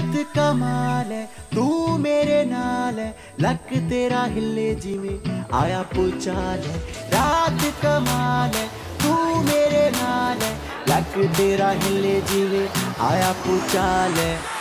बात कमाल है, तू मेरे नाल है, लक तेरा हिले जिਵੇਂ आया पुचाल है। रात कमाल है, तू मेरे नाल है, लक तेरा हिले जिਵੇਂ आया पुचाल है।